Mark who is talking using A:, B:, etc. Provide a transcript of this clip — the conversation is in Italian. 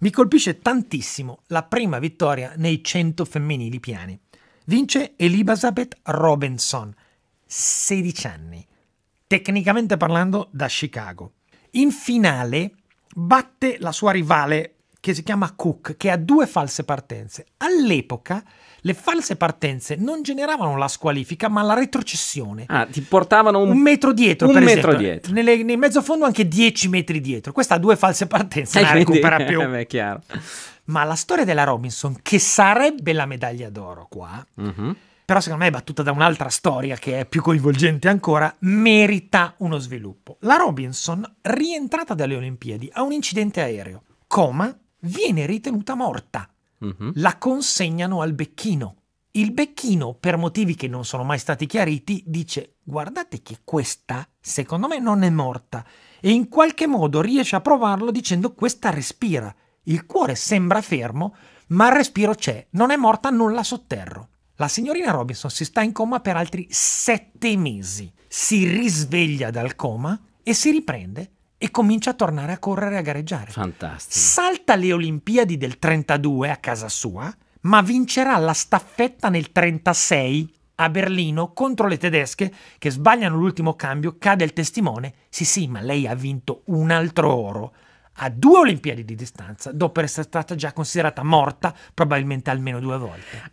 A: Mi colpisce tantissimo la prima vittoria nei 100 femminili piani. Vince Elizabeth Robinson, 16 anni, tecnicamente parlando da Chicago. In finale batte la sua rivale che si chiama Cook, che ha due false partenze. All'epoca le false partenze non generavano la squalifica, ma la retrocessione.
B: Ah, ti portavano un,
A: un metro dietro,
B: un
A: per
B: metro
A: esempio.
B: dietro.
A: Nelle, nel mezzo fondo anche 10 metri dietro. Questa ha due false partenze, non la
B: Eh, quindi-
A: recupera più.
B: eh, beh, chiaro.
A: Ma la storia della Robinson, che sarebbe la medaglia d'oro qua,
B: Mhm.
A: però secondo me è battuta da un'altra storia che è più coinvolgente ancora, merita uno sviluppo. La Robinson, rientrata dalle Olimpiadi, ha un incidente aereo. Coma, viene ritenuta morta.
B: Mhm.
A: La consegnano al becchino. Il becchino, per motivi che non sono mai stati chiariti, dice guardate che questa, secondo me, non è morta. E in qualche modo riesce a provarlo dicendo questa respira. Il cuore sembra fermo, ma il respiro c'è. Non è morta, non la sotterro. La signorina Robinson si sta in coma per altri sette mesi. Si risveglia dal coma e si riprende e comincia a tornare a correre e a gareggiare.
B: Fantastico.
A: Salta le Olimpiadi del 32 a casa sua, ma vincerà la staffetta nel 36 a Berlino contro le tedesche che sbagliano l'ultimo cambio, cade il testimone. Sì, sì, ma lei ha vinto un altro oro a due Olimpiadi di distanza dopo essere stata già considerata morta probabilmente almeno due volte.